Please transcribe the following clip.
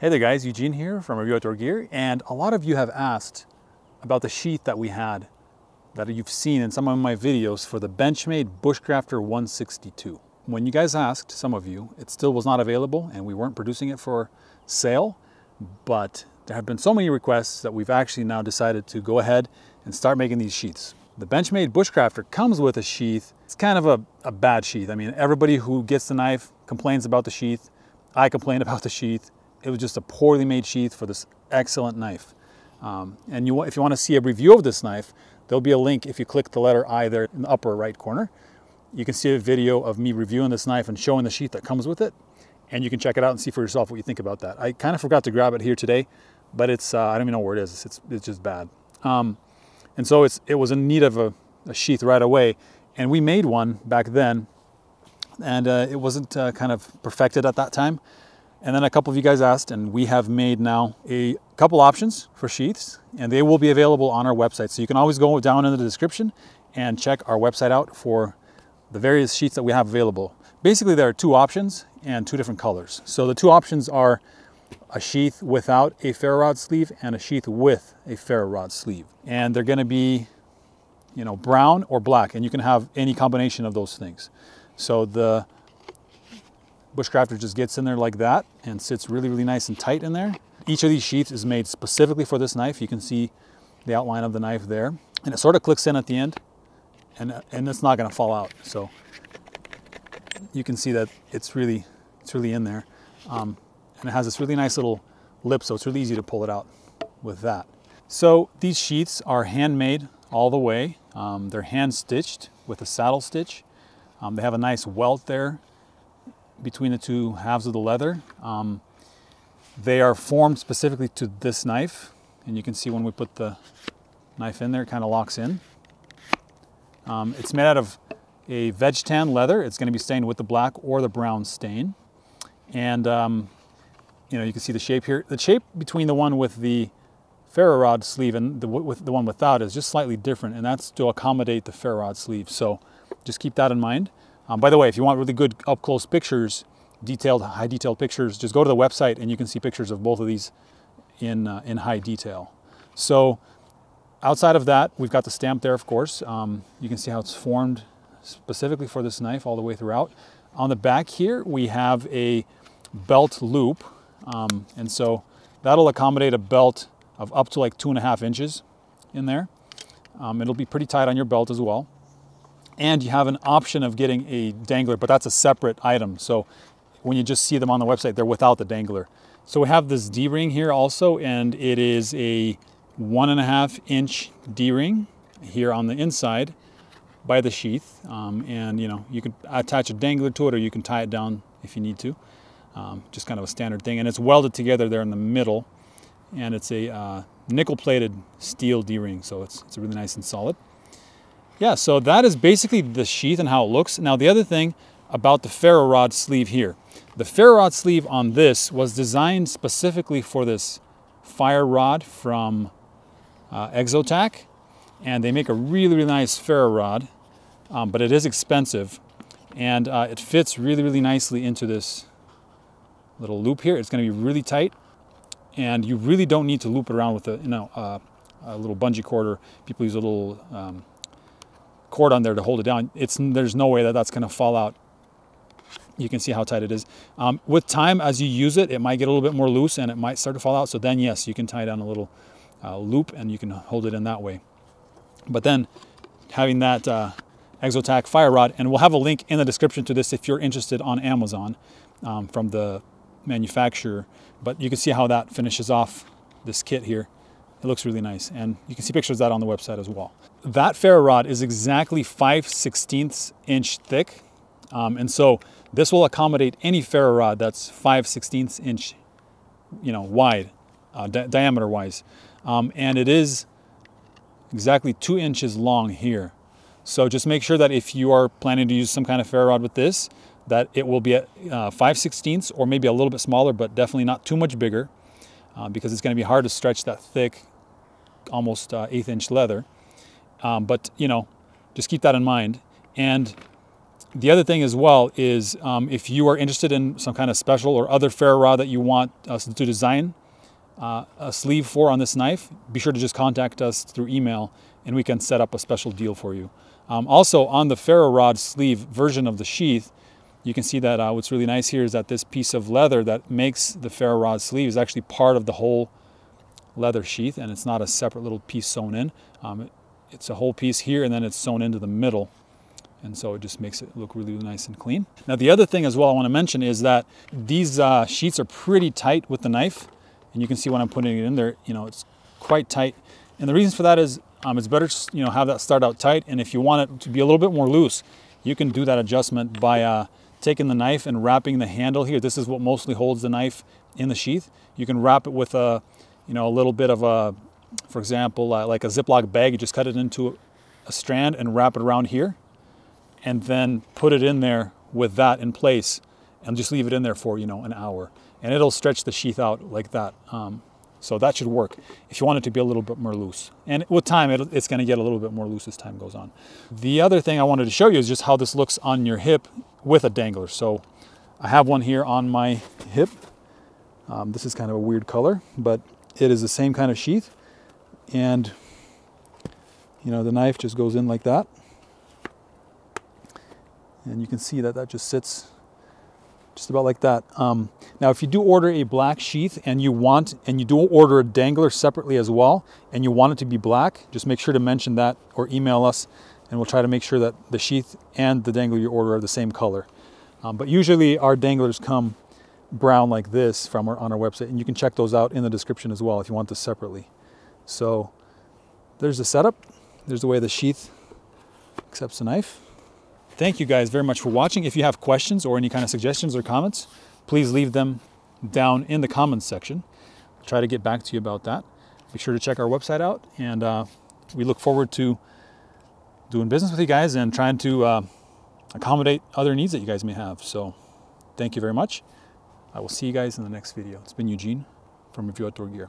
Hey there guys, Eugene here from Review Outdoor Gear, and a lot of you have asked about the sheath that we had that you've seen in some of my videos for the Benchmade Bushcrafter 162. When you guys asked, some of you, it still was not available and we weren't producing it for sale, but there have been so many requests that we've actually now decided to go ahead and start making these sheaths. The Benchmade Bushcrafter comes with a sheath. It's kind of a, a bad sheath. I mean, everybody who gets the knife complains about the sheath. I complain about the sheath it was just a poorly made sheath for this excellent knife. Um, and you, if you want to see a review of this knife, there'll be a link if you click the letter I there in the upper right corner. You can see a video of me reviewing this knife and showing the sheath that comes with it. And you can check it out and see for yourself what you think about that. I kind of forgot to grab it here today, but it's, uh, I don't even know where it is. It's, it's just bad. Um, and so it's, it was in need of a, a, sheath right away. And we made one back then and uh, it wasn't uh, kind of perfected at that time. And then a couple of you guys asked, and we have made now a couple options for sheaths, and they will be available on our website. So you can always go down in the description and check our website out for the various sheaths that we have available. Basically, there are two options and two different colors. So the two options are a sheath without a ferro rod sleeve and a sheath with a ferro rod sleeve. And they're gonna be, you know, brown or black, and you can have any combination of those things. So the Bushcrafter just gets in there like that and sits really, really nice and tight in there. Each of these sheaths is made specifically for this knife. You can see the outline of the knife there. And it sort of clicks in at the end and, and it's not gonna fall out. So you can see that it's really, it's really in there. Um, and it has this really nice little lip, so it's really easy to pull it out with that. So these sheaths are handmade all the way. Um, they're hand stitched with a saddle stitch. Um, they have a nice welt there between the two halves of the leather. Um, they are formed specifically to this knife. And you can see when we put the knife in there, it kind of locks in. Um, it's made out of a veg tan leather. It's going to be stained with the black or the brown stain. And um, you know, you can see the shape here. The shape between the one with the ferro rod sleeve and the, with the one without is just slightly different, and that's to accommodate the ferro rod sleeve. So just keep that in mind. Um, by the way, if you want really good up close pictures, detailed, high detailed pictures, just go to the website and you can see pictures of both of these in, uh, in high detail. So outside of that, we've got the stamp there, of course. Um, you can see how it's formed specifically for this knife all the way throughout. On the back here, we have a belt loop. Um, and so that'll accommodate a belt of up to like two and a half inches in there. Um, it'll be pretty tight on your belt as well and you have an option of getting a dangler, but that's a separate item. So when you just see them on the website, they're without the dangler. So we have this D-ring here also, and it is a one and a half inch D-ring here on the inside by the sheath. Um, and you know, you can attach a dangler to it or you can tie it down if you need to. Um, just kind of a standard thing. And it's welded together there in the middle. And it's a uh, nickel plated steel D-ring, so it's, it's really nice and solid. Yeah, so that is basically the sheath and how it looks. Now the other thing about the ferro rod sleeve here. The ferro rod sleeve on this was designed specifically for this fire rod from uh, Exotac. And they make a really, really nice ferro rod, um, but it is expensive. And uh, it fits really, really nicely into this little loop here. It's gonna be really tight. And you really don't need to loop it around with a, you know, uh, a little bungee cord or people use a little um, cord on there to hold it down. It's There's no way that that's going to fall out. You can see how tight it is. Um, with time, as you use it, it might get a little bit more loose and it might start to fall out. So then, yes, you can tie down a little uh, loop and you can hold it in that way. But then having that uh, Exotac fire rod, and we'll have a link in the description to this if you're interested on Amazon um, from the manufacturer. But you can see how that finishes off this kit here. It looks really nice. And you can see pictures of that on the website as well. That ferro rod is exactly 5 16ths inch thick. Um, and so this will accommodate any ferro rod that's 5 16ths inch, you know, wide, uh, di diameter wise. Um, and it is exactly two inches long here. So just make sure that if you are planning to use some kind of ferro rod with this, that it will be at uh, 5 16ths or maybe a little bit smaller, but definitely not too much bigger uh, because it's going to be hard to stretch that thick, almost uh, eighth inch leather. Um, but you know, just keep that in mind. And The other thing as well is um, if you are interested in some kind of special or other ferro rod that you want us to design uh, a sleeve for on this knife, be sure to just contact us through email and we can set up a special deal for you. Um, also on the ferro rod sleeve version of the sheath, you can see that uh, what's really nice here is that this piece of leather that makes the ferro rod sleeve is actually part of the whole leather sheath and it's not a separate little piece sewn in. Um, it, it's a whole piece here and then it's sewn into the middle. And so it just makes it look really nice and clean. Now the other thing as well I want to mention is that these uh, sheets are pretty tight with the knife. And you can see when I'm putting it in there, you know, it's quite tight. And the reason for that is um, it's better to you know, have that start out tight. And if you want it to be a little bit more loose, you can do that adjustment by uh, taking the knife and wrapping the handle here. This is what mostly holds the knife in the sheath. You can wrap it with a, you know, a little bit of a, for example, uh, like a Ziploc bag. You just cut it into a strand and wrap it around here and then put it in there with that in place and just leave it in there for, you know, an hour. And it'll stretch the sheath out like that. Um, so that should work if you want it to be a little bit more loose. And with time, it's gonna get a little bit more loose as time goes on. The other thing I wanted to show you is just how this looks on your hip with a dangler. So I have one here on my hip. Um, this is kind of a weird color, but it is the same kind of sheath. And you know, the knife just goes in like that. And you can see that that just sits just about like that. Um, now, if you do order a black sheath and you want, and you do order a dangler separately as well, and you want it to be black, just make sure to mention that or email us, and we'll try to make sure that the sheath and the dangler you order are the same color. Um, but usually our danglers come brown like this from our, on our website, and you can check those out in the description as well if you want this separately. So there's the setup. There's the way the sheath accepts the knife. Thank you guys very much for watching. If you have questions or any kind of suggestions or comments, please leave them down in the comments section. I'll try to get back to you about that. Be sure to check our website out, and uh, we look forward to doing business with you guys and trying to uh, accommodate other needs that you guys may have. So thank you very much. I will see you guys in the next video. It's been Eugene from Review Outdoor Gear.